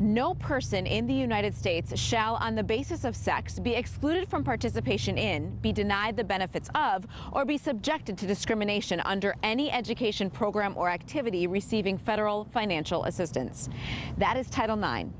No person in the United States shall, on the basis of sex, be excluded from participation in, be denied the benefits of, or be subjected to discrimination under any education program or activity receiving federal financial assistance. That is Title IX.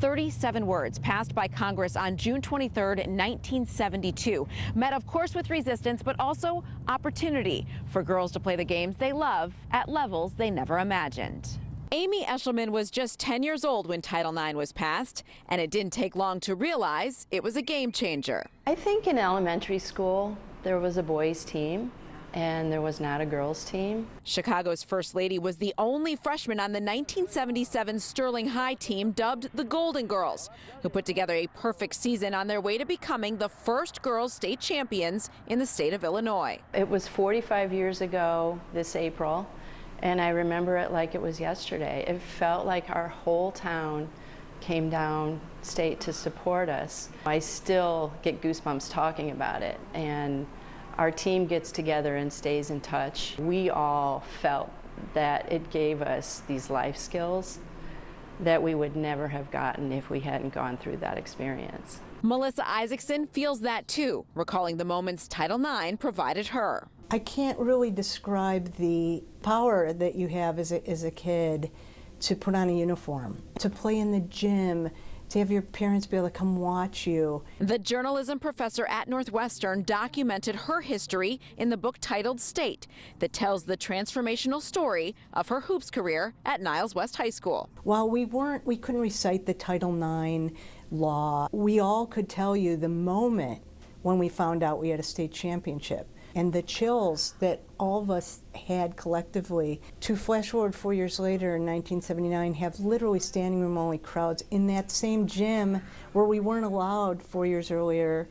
37 words passed by Congress on June 23, 1972. Met, of course, with resistance, but also opportunity for girls to play the games they love at levels they never imagined. Amy Eshelman was just 10 years old when Title IX was passed, and it didn't take long to realize it was a game changer. I think in elementary school, there was a boys' team and there was not a girls' team. Chicago's First Lady was the only freshman on the 1977 Sterling High team dubbed the Golden Girls, who put together a perfect season on their way to becoming the first girls state champions in the state of Illinois. It was 45 years ago this April, and I remember it like it was yesterday. It felt like our whole town came down state to support us. I still get goosebumps talking about it, and our team gets together and stays in touch. We all felt that it gave us these life skills that we would never have gotten if we hadn't gone through that experience. Melissa Isaacson feels that too, recalling the moments Title IX provided her. I can't really describe the power that you have as a, as a kid to put on a uniform, to play in the gym, to have your parents be able to come watch you. The journalism professor at Northwestern documented her history in the book titled State that tells the transformational story of her hoops career at Niles West High School. While we weren't, we couldn't recite the Title IX law, we all could tell you the moment when we found out we had a state championship and the chills that all of us had collectively to flash forward four years later in 1979 have literally standing room only crowds in that same gym where we weren't allowed four years earlier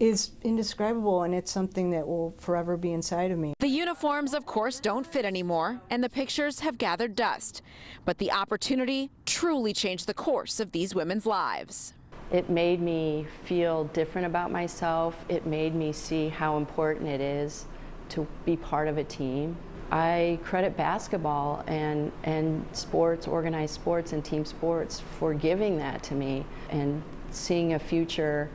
is indescribable and it's something that will forever be inside of me. The uniforms, of course, don't fit anymore and the pictures have gathered dust. But the opportunity truly changed the course of these women's lives. It made me feel different about myself. It made me see how important it is to be part of a team. I credit basketball and, and sports, organized sports and team sports for giving that to me and seeing a future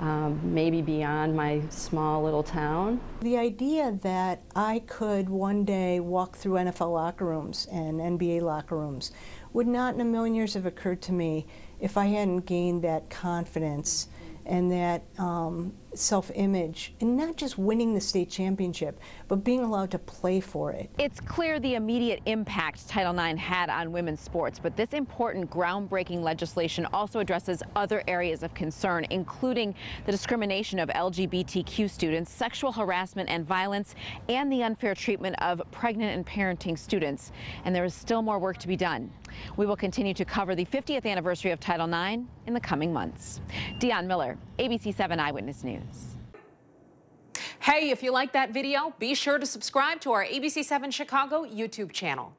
um, maybe beyond my small little town. The idea that I could one day walk through NFL locker rooms and NBA locker rooms would not in a million years have occurred to me if I hadn't gained that confidence and that um, self-image, and not just winning the state championship, but being allowed to play for it. It's clear the immediate impact Title IX had on women's sports, but this important groundbreaking legislation also addresses other areas of concern, including the discrimination of LGBTQ students, sexual harassment and violence, and the unfair treatment of pregnant and parenting students. And there is still more work to be done. We will continue to cover the 50th anniversary of Title IX in the coming months. Dion Miller, ABC 7 Eyewitness News. Hey, if you like that video, be sure to subscribe to our ABC7 Chicago YouTube channel.